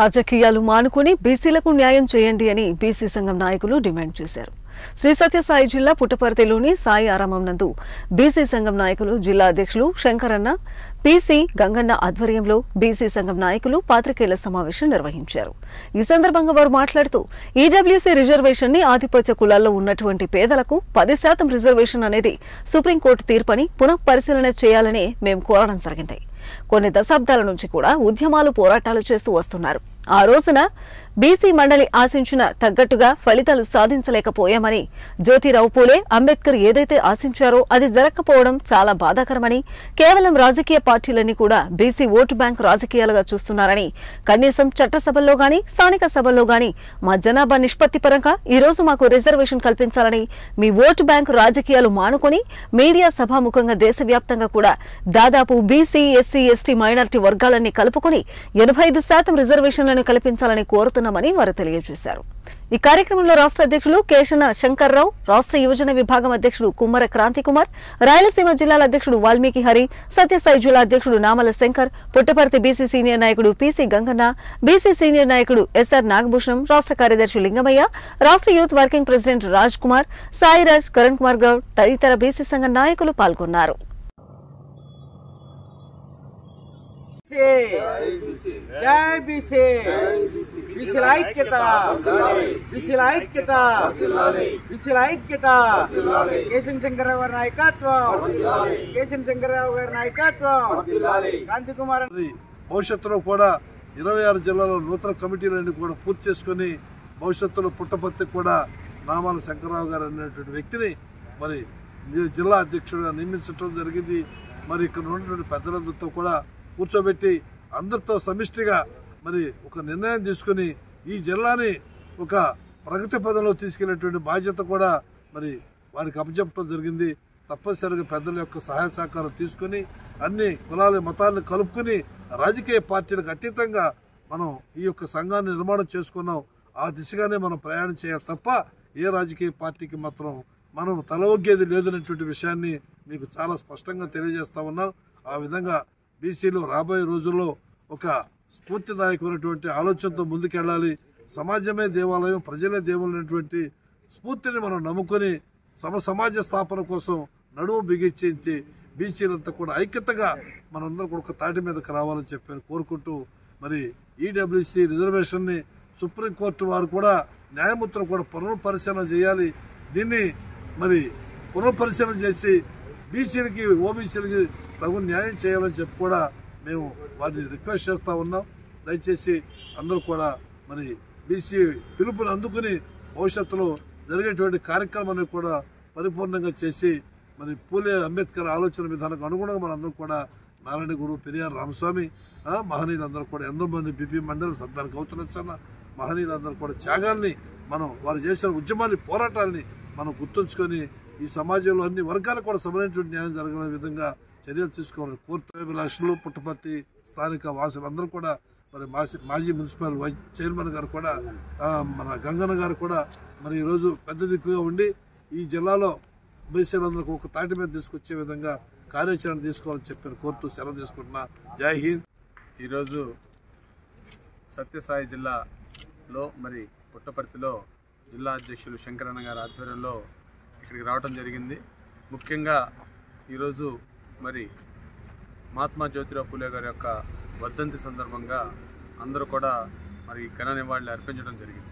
రాజకీయాలు మానుకుని బీసీలకు న్యాయం చేయండి అని బీసీ సంఘం నాయకులు డిమాండ్ చేశారు. శ్రీ సత్యసాయి జిల్లా పుట్టపర్తిలోని సాయి ఆరామం నందు బీసీ సంఘం నాయకులు జిల్లా అధ్యక్షులు శంకరన్న పీసీ గంగన్న ఆధ్వర్యంలో బీసీ సంఘం నాయకులు పాత్రికేయుల సమావేశం నిర్వహించారు. ఈ సందర్భంగా వారు మాట్లాడుతూ ఈడబ్ల్యూసీ రిజర్వేషన్ని ఆధిపత్య కులాల్లో ఉన్నటువంటి పేదలకు పది శాతం రిజర్వేషన్ అనేది సుప్రీంకోర్టు తీర్పని పునః పరిశీలన చేయాలని మేము కోరడం జరిగింది. కొన్ని దశాబ్దాల నుంచి కూడా ఉద్యమాలు పోరాటాలు చేస్తూ వస్తున్నారు. ఆ రోజున బీసీ మండలి ఆశించిన తగ్గట్టుగా ఫలితాలు సాధించలేకపోయామని జ్యోతిరావు పూలే అంబేద్కర్ ఏదైతే ఆశించారో అది జరగకపోవడం చాలా బాధాకరమని కేవలం రాజకీయ పార్టీలన్నీ కూడా బీసీ ఓటు బ్యాంక్ రాజకీయాలుగా చూస్తున్నారని కనీసం చట్టసభల్లో గాని స్థానిక సభల్లో గాని మా జనాభా నిష్పత్తి పరంగా ఈ రోజు మాకు రిజర్వేషన్ కల్పించాలని మీ ఓటు బ్యాంక్ రాజకీయాలు మానుకొని మీడియా సభాముఖంగా దేశవ్యాప్తంగా కూడా దాదాపు బీసీ ఎస్సీ ఎస్టీ మైనారిటీ వర్గాలన్నీ కలుపుకొని ఎనభై ఐదు శాతం రిజర్వేషన్లను కల్పించాలని కోరుతున్నామని వారు తెలియజేశారు. ఈ కార్యక్రమంలో రాష్ట్ర అధ్యక్షులు కేశన శంకర్రావు రాష్ట్ర యువజన విభాగం అధ్యక్షుడు కుమ్మర క్రాంతి కుమార్ రాయలసీమ జిల్లాల అధ్యక్షుడు వాల్మీకి హరి సత్యసాయి జిల్లా అధ్యక్షుడు నామల శంకర్ పుట్టపర్తి బీసీ సీనియర్ నాయకుడు పీసీ గంగన్న బీసీ సీనియర్ నాయకుడు ఎస్ఆర్ నాగభూషణం రాష్ట్ర కార్యదర్శి లింగమయ్య రాష్ట్ర youth working president Raj Kumar Sairaj Karan Kumar Goud తదితర బీసీ సంఘ నాయకులు పాల్గొన్నారు. జై బీసీ బీసీల ఐక్యత బీసీల ఐక్యత బీసీల ఐక్యత కేశన్ శంకరరావు గారి నాయకత్వం కేశన్ శంకరరావు గారి నాయకత్వం కాంతి కుమార్ భవిష్యత్తులో కూడా ఇరవై ఆరు జిల్లాలో నూతన కమిటీలన్నీ కూడా పూర్తి చేసుకొని భవిష్యత్తులో పుట్టపర్తి కూడా నామాల శంకరరావు గారు అనేటువంటి వ్యక్తిని మరి జిల్లా అధ్యక్షుడిగా నియమించడం జరిగింది. మరి ఇక్కడ ఉన్నటువంటి పెద్దలందరితో కూడా కూర్చోబెట్టి అందరితో సమిష్టిగా మరి ఒక నిర్ణయం తీసుకుని ఈ జిల్లాని ఒక ప్రగతి పదంలో తీసుకెళ్ళేటువంటి బాధ్యత కూడా మరి వారికి అప్పచెప్పడం జరిగింది. తప్పనిసరిగా పెద్దల యొక్క సహాయ సహకారం తీసుకుని అన్ని కులాల మతాలను కలుపుకొని రాజకీయ పార్టీలకు అతీతంగా మనం ఈ యొక్క సంఘాన్ని నిర్మాణం చేసుకున్నాం. ఆ దిశగానే మనం ప్రయాణం చేయాలి తప్ప ఏ రాజకీయ పార్టీకి మాత్రం మనం తలవగ్గేది లేదనేటువంటి విషయాన్ని మీకు చాలా స్పష్టంగా తెలియజేస్తా ఉన్నారు ఆ విధంగా బీసీలు రాబోయే రోజుల్లో ఒక స్ఫూర్తిదాయకమైనటువంటి ఆలోచనతో ముందుకెళ్ళాలి. సమాజమే దేవాలయం ప్రజలే దేవుళ్ళు అనేటువంటి స్ఫూర్తిని మనం నమ్ముకొని సమ సమాజ స్థాపన కోసం నడుము బిగించి బీసీలంతా కూడా ఐక్యతగా మనందరం కూడా ఒక తాటి మీదకి రావాలని చెప్పి కోరుకుంటూ మరి ఈడబ్ల్యూసీ రిజర్వేషన్ని సుప్రీంకోర్టు వారు కూడా న్యాయమూర్తులు కూడా పునఃపరిశీలన చేయాలి. దీన్ని మరి పునఃపరిశీలన చేసి బీసీలకి ఓబీసీలకి తగు న్యాయం చేయాలని చెప్పి కూడా మేము వారిని రిక్వెస్ట్ చేస్తూ ఉన్నాం. దయచేసి అందరూ కూడా మరి బీసీ పిలుపుని అందుకుని భవిష్యత్తులో జరిగేటువంటి కార్యక్రమాన్ని కూడా పరిపూర్ణంగా చేసి మరి పూలే అంబేద్కర్ ఆలోచన విధానానికి అనుగుణంగా మనందరం కూడా నారాయణ గురు పెరియార్ రామస్వామి మహనీయులందరూ కూడా ఎంతో మంది బిపి మండలి సర్దార్ గౌతలచ్చన్న మహనీయులందరూ కూడా త్యాగాల్ని మనం వారు చేసిన ఉద్యమాన్ని పోరాటాలని మనం గుర్తుంచుకొని ఈ సమాజంలో అన్ని వర్గాలు కూడా సమైనటువంటి న్యాయం జరగని విధంగా చర్యలు తీసుకోవాలని కోర్టు పుట్టపర్తి స్థానిక వాసులందరూ కూడా మరి మాజీ మాజీ మున్సిపల్ వైస్ చైర్మన్ గారు కూడా మన గంగన్న గారు కూడా మరి ఈరోజు పెద్ద దిక్కుగా ఉండి ఈ జిల్లాలో బీసీలందరికీ ఒక తాటి మీద తీసుకొచ్చే విధంగా కార్యాచరణ తీసుకోవాలని చెప్పిన కోర్టు సెలవు తీసుకుంటున్నా. జై హింద్. ఈరోజు సత్యసాయి జిల్లాలో మరి పుట్టపర్తిలో జిల్లా అధ్యక్షులు శంకరన్న గారి ఆధ్వర్యంలో ఇక్కడికి రావడం జరిగింది. ముఖ్యంగా ఈరోజు మరి మహాత్మా జ్యోతిరావు పూలే గారి యొక్క వర్ధంతి సందర్భంగా అందరూ కూడా మరి ఘన నివాళులు అర్పించడం జరిగింది.